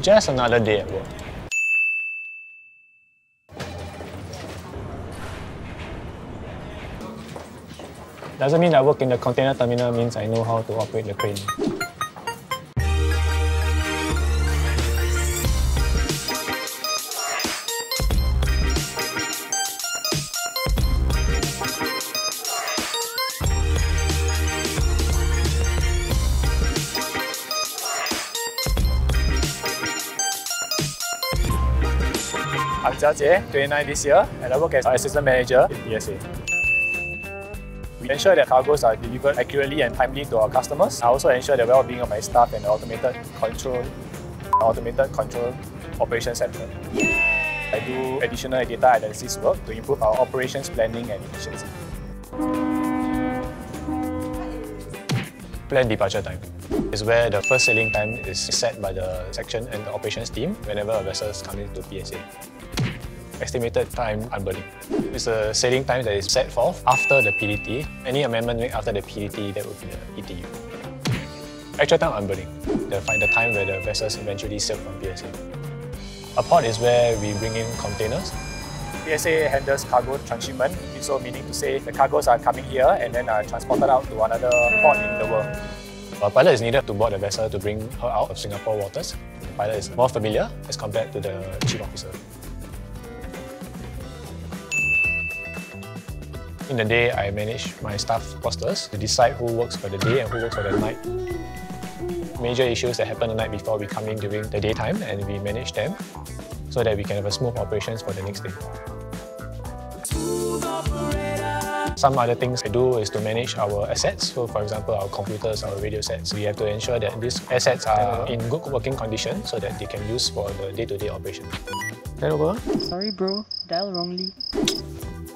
Just another day at work. Doesn't mean I work in the container terminal means I know how to operate the crane. I'm Jia Jie, 29 this year, and I work as assistant manager in PSA. We ensure that cargoes are delivered accurately and timely to our customers. I also ensure the well-being of my staff and the automated control, automated control operation center. I do additional data analysis work to improve our operations planning and efficiency. Plan departure time is where the first sailing time is set by the section and the operations team whenever a vessel is coming to PSA estimated time unberthing. It's a sailing time that is set forth after the PDT. Any amendment made after the PDT, that would be the ETU. Actual time unberthing, the, find the time where the vessels eventually sail from PSA. A port is where we bring in containers. PSA handles cargo transshipment, so meaning to say the cargoes are coming here and then are transported out to another port in the world. A pilot is needed to board the vessel to bring her out of Singapore waters. The pilot is more familiar as compared to the chief officer. In the day, I manage my staff rosters to decide who works for the day and who works for the night. Major issues that happen the night before we come in during the daytime and we manage them so that we can have a smooth operations for the next day. Some other things I do is to manage our assets. So for example, our computers, our radio sets. We have to ensure that these assets are in good working condition so that they can use for the day-to-day -day operation. over. Sorry bro, dial wrongly.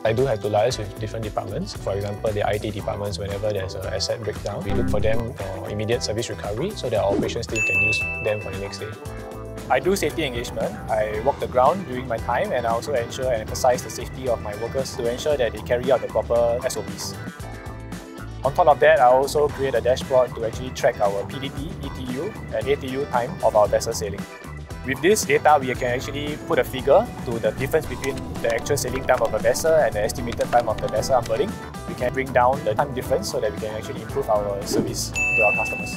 I do have to liaise with different departments. For example, the IT departments, whenever there's an asset breakdown, we look for them for immediate service recovery so that our operations team can use them for the next day. I do safety engagement. I walk the ground during my time and I also ensure and emphasize the safety of my workers to ensure that they carry out the proper SOPs. On top of that, I also create a dashboard to actually track our PDT, ETU and ATU time of our vessel sailing. With this data, we can actually put a figure to the difference between the actual sailing time of a vessel and the estimated time of the vessel unberthing. We can bring down the time difference so that we can actually improve our service to our customers.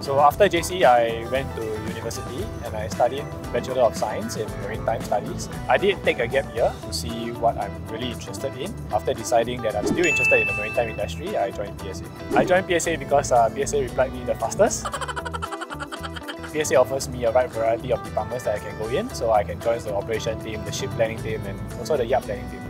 So after JC, I went to university and I studied Bachelor of Science in Maritime Studies. I did take a gap year to see what I'm really interested in. After deciding that I'm still interested in the maritime industry, I joined PSA. I joined PSA because uh, PSA replied me the fastest. PSA offers me a wide variety of departments that I can go in, so I can join the operation team, the ship planning team, and also the yard planning team.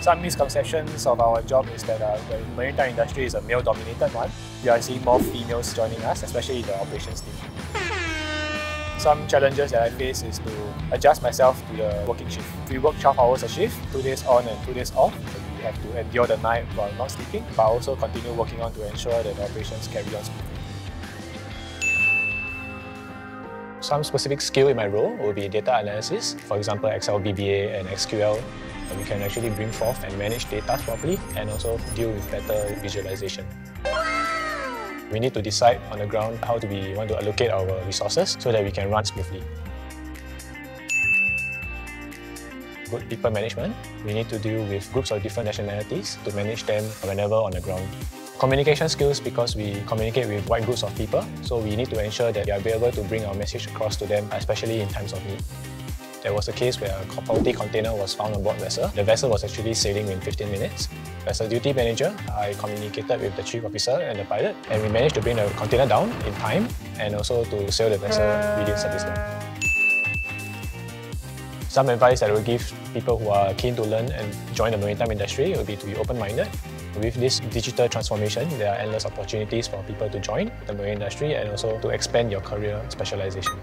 Some misconceptions of our job is that uh, the maritime industry is a male-dominated one. We are seeing more females joining us, especially the operations team. Some challenges that I face is to adjust myself to the working shift. We work 12 hours a shift, 2 days on and 2 days off. we have to endure the night while not sleeping, but also continue working on to ensure that the operations carry on smoothly. Some specific skill in my role will be data analysis, for example, Excel VBA and SQL. We can actually bring forth and manage data properly and also deal with better visualization. We need to decide on the ground how do we want to allocate our resources so that we can run smoothly. Good people management. We need to deal with groups of different nationalities to manage them whenever on the ground. Communication skills because we communicate with wide groups of people, so we need to ensure that we are able to bring our message across to them, especially in times of need. There was a case where a faulty container was found on board vessel. The vessel was actually sailing in 15 minutes. As a duty manager, I communicated with the chief officer and the pilot, and we managed to bring the container down in time and also to sail the vessel within service time. Some advice that I would give people who are keen to learn and join the maritime industry would be to be open-minded with this digital transformation, there are endless opportunities for people to join the marine industry and also to expand your career specialization.